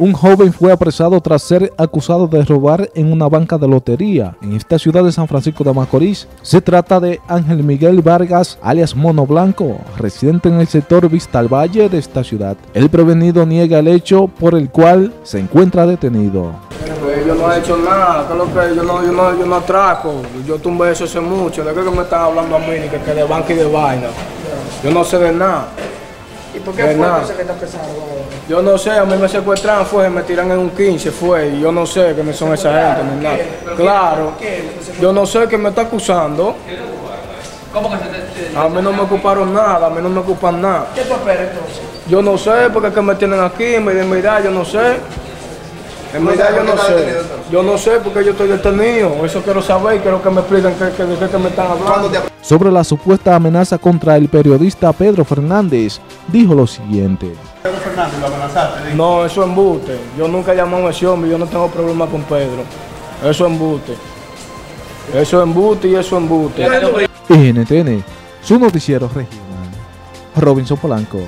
Un joven fue apresado tras ser acusado de robar en una banca de lotería en esta ciudad de San Francisco de Macorís. Se trata de Ángel Miguel Vargas, alias Mono Blanco, residente en el sector Vista al Valle de esta ciudad. El prevenido niega el hecho por el cual se encuentra detenido. Pues yo no he hecho nada, que lo que yo no, yo yo no tumbé eso hace mucho, de que me están hablando a mí, que, que de banca y de vaina. Yo no sé de nada. ¿Y por qué De fue nada. entonces que te apresaron? Yo no sé, a mí me secuestran, fue, me tiran en un 15, fue, y yo no sé quiénes son esa gente, ni nada. Claro, yo no sé qué me está acusando. A mí no me ocuparon nada, a mí no me ocupan nada. ¿Qué tú esperas entonces? Yo no sé, porque es que me tienen aquí, en mi en mi edad yo no sé. En mi edad yo no sé. Yo no sé porque yo estoy detenido. Eso quiero saber y quiero que me expliquen qué, qué- de qué me están hablando. Sobre la supuesta amenaza contra el periodista Pedro Fernández, dijo lo siguiente. No, eso es embuste. Yo nunca he llamado a ese hombre, yo no tengo problema con Pedro. Eso es embuste. Eso es embuste y eso es embuste. NTN, su noticiero regional. Robinson Polanco.